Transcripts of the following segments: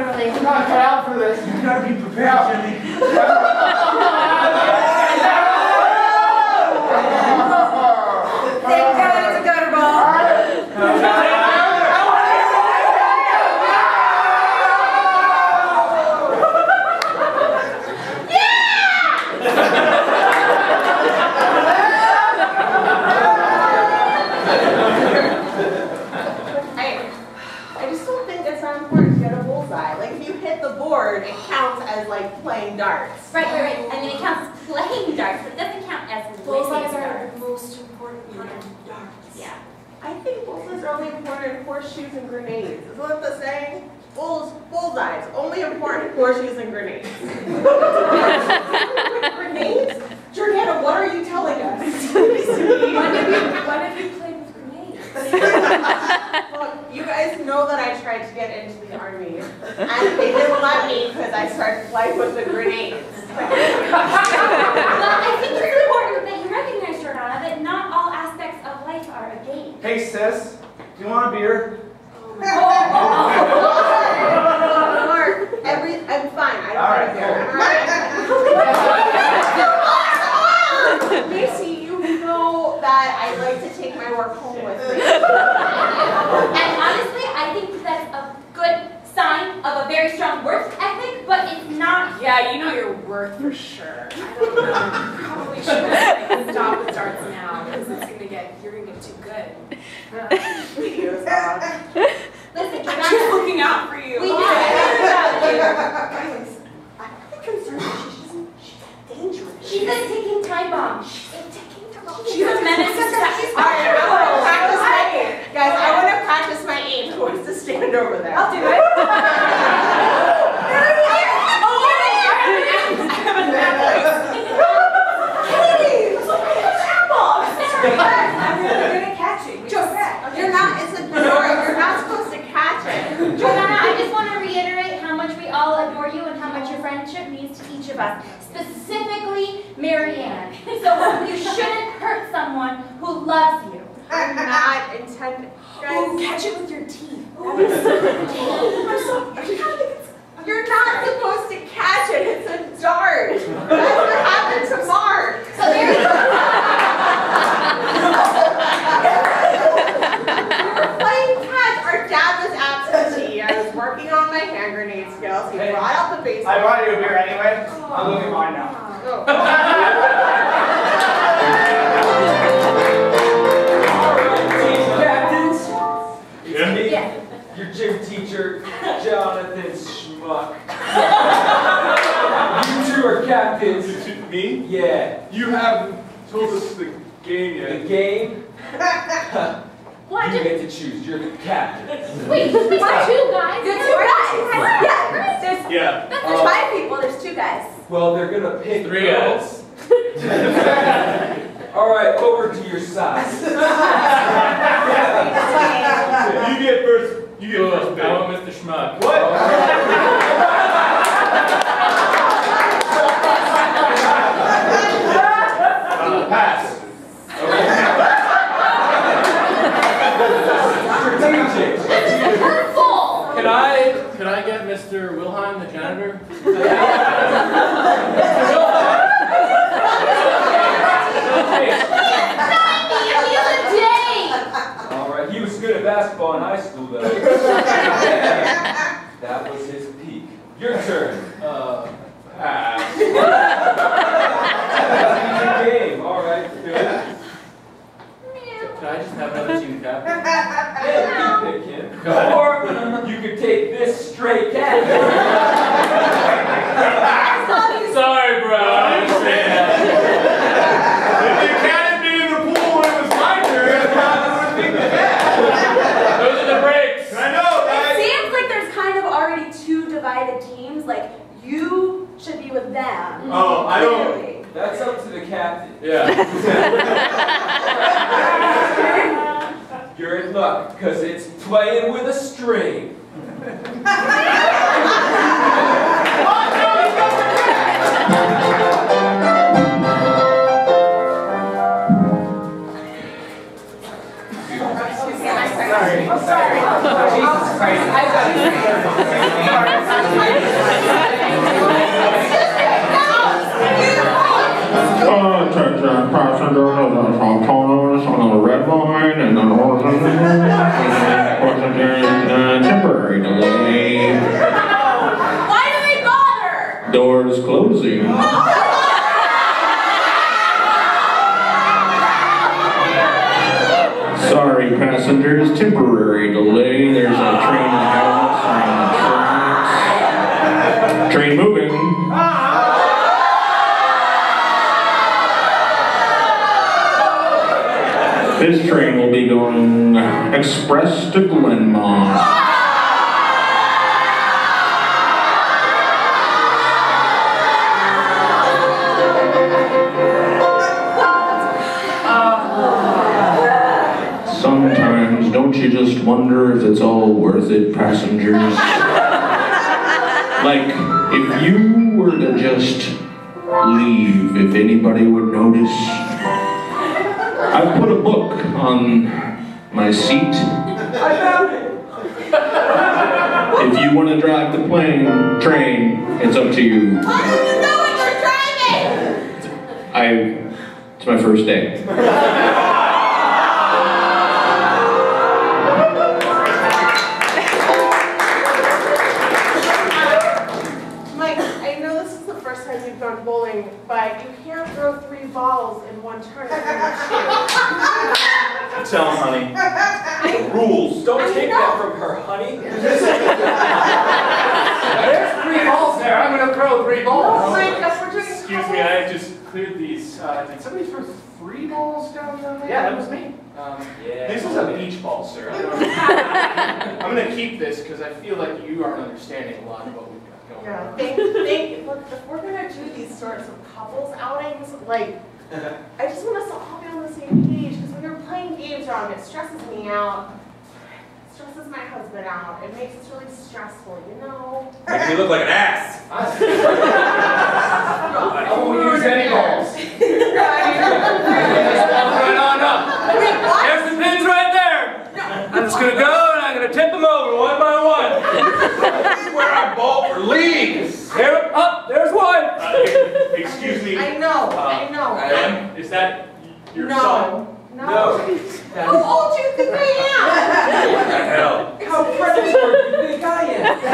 I'm not cut out for this. You gotta be prepared, Jimmy. Thank God it's a gutter ball. I, I just don't think it's that important to get a bullseye. Like if you hit the board, it counts as like playing darts. Right, right, right. I mean, it counts as playing darts, but it doesn't count as Bullseyes winning are darts. the most important part of darts. Yeah. I think bullseyes are only important in horseshoes and grenades. Isn't that the saying? Bulls, bullseyes, only important in horseshoes and grenades. grenades? Jordana, what are you telling us? When have you, when have you played with grenades? Look, you guys know that I tried to get into the army, and they didn't let me because I started playing with the grenades. Well, I think it's important that you recognize, Jordana, that not all aspects of life are a game. Hey, sis. Do you want a beer? Mark, every, I'm fine. I don't All want right, to go. Macy, you know that I like to take my work home with me. And honestly, I think that's a good sign of a very strong work ethic, but it's not. Yeah, you know your worth for sure. I don't know. You probably should like, stop with darts now because it's gonna get you're gonna get too good. Listen, I'm just looking out for you. we know everything about. Guys, I'm really concerned that she's, she's dangerous. She's a ticking time bomb. She's taking to She's a menace to society. All right, I want to practice my aim. Guys, I want to practice my aim. Who wants to stand over there? I'll do it. I'm really good at catching. Just, you're not, it's a door, you're not supposed to catch it. Joanna, I just want to reiterate how much we all adore you and how much your friendship means to each of us, specifically Marianne. So you shouldn't hurt someone who loves you. I'm not intending, Ooh, guys. catch it with your teeth. You're not supposed to catch it, it's a dart. That's what happened to Mark. So there you go. We were playing catch, our dad was absentee, I was working on my hand grenade skills, he Hey. brought out the baseball. I brought you a beer anyway. I'm looking mine now. Oh. Two are captains. Me? Yeah. You haven't told us the game yet. The game, What? you get to choose. You're the captain. wait, we're two guys. There's two guys. Yeah, there's, Yeah. there's Uh, five people, there's two guys. Well, they're gonna pick Three girls. All right, over to your side. You get first. You get first I pick. want Mr. Schmuck. What? Uh, pass. Strategic. Hurtful. Can I, can I get Mr. Wilhelm, the janitor? He's a date. All right, he was good at basketball in high school, though. that was his peak. Your turn. Uh, Pass. Easy game. All right, good. can I just have another team captain? Yeah, you pick him. Or you could take this stray cat. Sorry, bro. I understand. If you hadn't been in the pool when it was my turn, I probably would think that. Those are the breaks. I know, It right? seems like there's kind of already two divided teams, like you should be with them. Oh, I don't. That's up to the captain. Yeah. You're in luck, because it's playing with a string. sorry. I'm sorry. Jesus Christ. I've got to Uh, check that passenger, another autonomous, another red line, and an orphan. Passenger temporary delay. Why do they bother? Doors closing. passengers, temporary delay. There's a train on the tracks. Train moving. This train will be going express to Glenmont. You just wonder if it's all worth it, passengers? like, if you were to just leave, if anybody would notice. I put a book on my seat. I found it. If you want to drive the plane, train, it's up to you. How do you know what you're driving? I, it's my first day. balls in one turn. Tell him, honey. Rules. Don't take that from her, honey. There's three balls there. I'm gonna throw three balls. Mike, that's we're. Excuse me, I just cleared these. Uh, did somebody throw three balls down there? Yeah, that was me. Um, Yeah. This is a beach ball, sir. I'm gonna keep this because I feel like you aren't understanding a lot of what we've got going Yeah, on. thank, thank, look, if we're gonna do these sorts of couples outings, like, I just want us to all be on the same page, because when you're playing games wrong, it stresses me out. It Stresses my husband out, it makes us really stressful, you know? Makes me look like an ass. I won't use any balls. Just right on up. There's the pins right there. I'm just gonna go and I'm gonna tip them over one by one. This is where I ball for leagues. There, up, there's one. Uh, excuse me. I know, I know. Ma'am, is that your son? No, no. How old do you think I What the hell? How predatory do you think I am?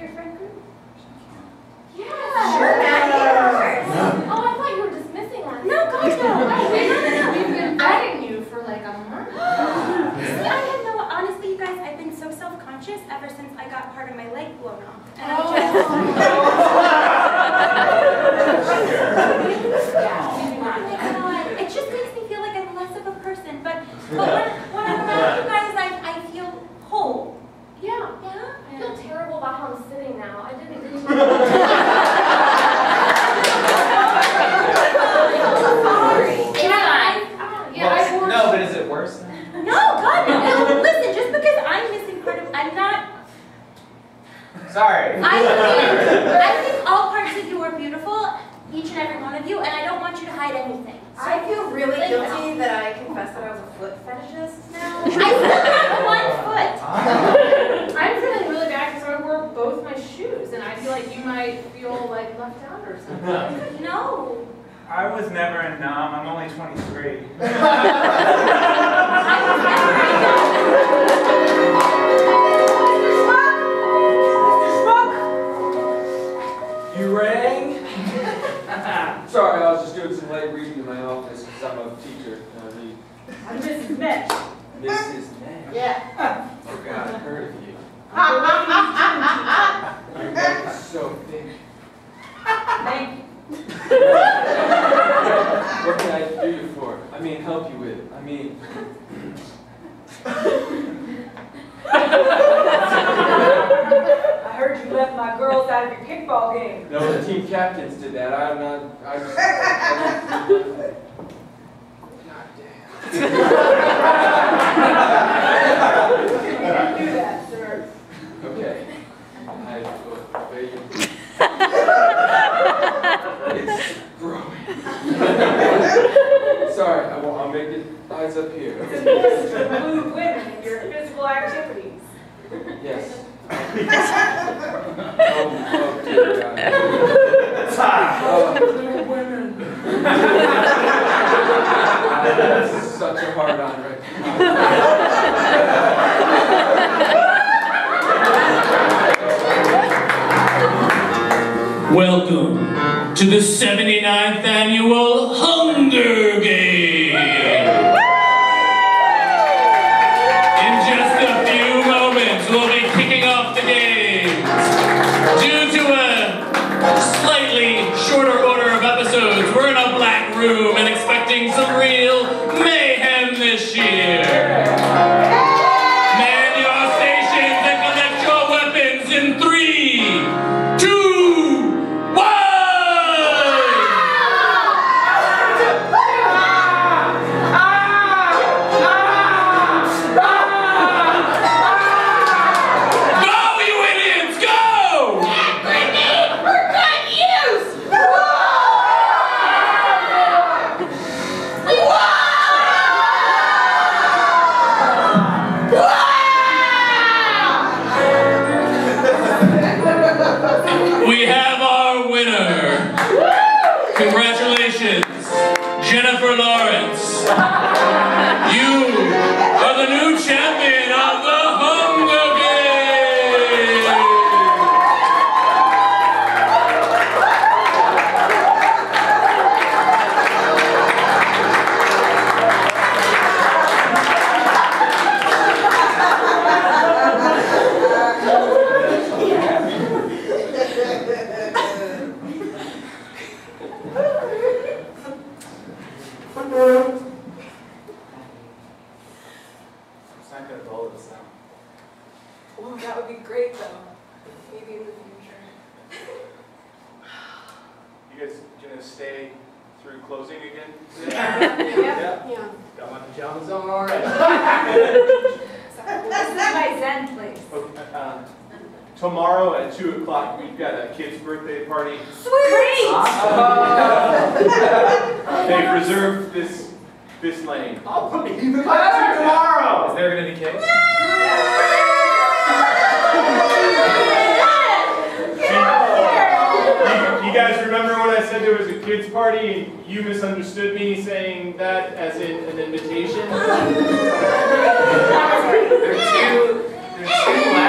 Your friend group? Yeah. Sure, Maggie, of course. Oh, I thought you were dismissing us. No, God, no. We've been vetting you for like a month. See, I had no, honestly, you guys, I've been so self-conscious ever since I got part of my leg blown off. And I oh. just, Yeah, really Like, guilty that I confessed that I was a foot fetishist now. I still have one foot. I'm feeling really bad because I wore both my shoes, and I feel like you might feel like left out or something. No. I was never in Nam. I'm only 23. It's important to include women in your physical activities. Yes. Oh, oh, dear God. Oh, women. That's such a hard on right now. Welcome to the 79th annual Hunger Games. 2 o'clock, we've got a kid's birthday party. Sweet! They've reserved this this lane. I'll put me in the tomorrow! Is there going to be kids? you guys remember when I said there was a kids party and you misunderstood me saying that as in an invitation? there's two, there's two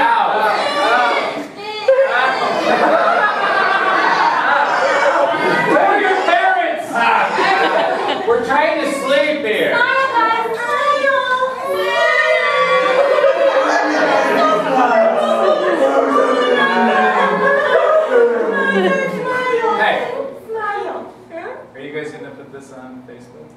to. Hey, are you guys gonna put this on Facebook?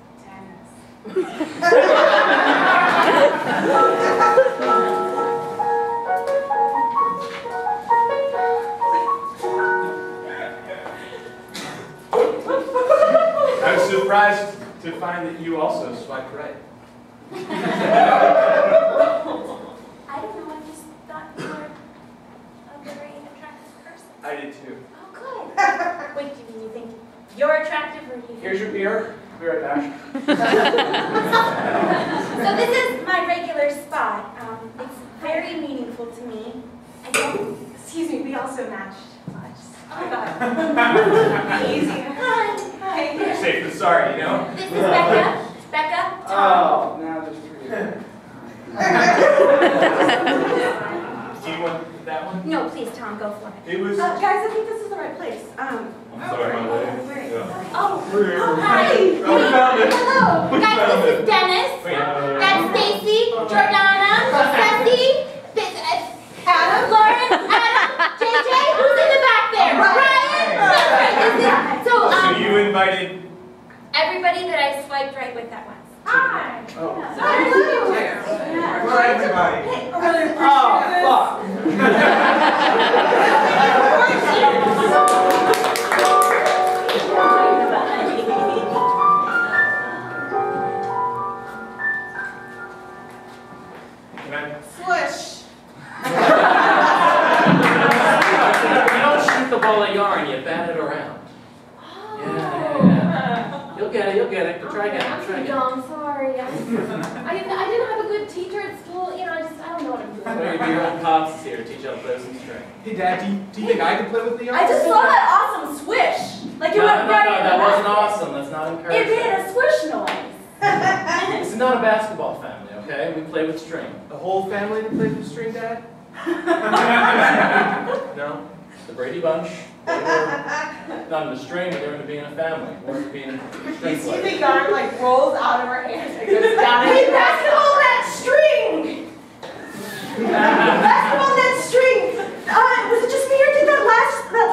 I'm surprised to find that you also swipe right. I don't know, I just thought you were a very attractive person. I did too. Oh, good. Wait, do you think you're attractive or do you think? Here's your beer. Be right back. So this is my regular spot. Um, it's very meaningful to me. I don't, Excuse me, we also matched. I just, I thought. easy. Hi. Hi. You're safe than sorry, you know? This is Becca. Becca. Tom. Oh, now there's three. Do you want that one? No, please, Tom, go for it. It was. Uh, guys, I think this is the right place. Um, I'm sorry, my lady. Oh, oh, hi. Oh, we found it. Hello. We Guys, found this it. is Dennis. Wait, uh, That's Stacy, Jordana, Ceci, Try again, I'm try too again. dumb, sorry. I, I didn't, I didn't have a good teacher at school, you know, I just, I don't know what I'm doing. Maybe your old pops is here to teach you how to play some string. Hey, Dad, do you, do you think I can play with Leon? I just saw that awesome swish. Like it No, went no, right no, in that wasn't basket. awesome. That's not It encouraging. made a swish noise. This is not a basketball family, okay? We play with string. The whole family to play with string, Dad? No? The Brady Bunch, they were not into string, but they were be in a family. We're into being You string see the yarn like rolls out of her hands and goes down. Hey, basketball that string. basketball that string. Uh, was it just me or did that last that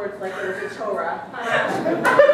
backwards, like it a Torah.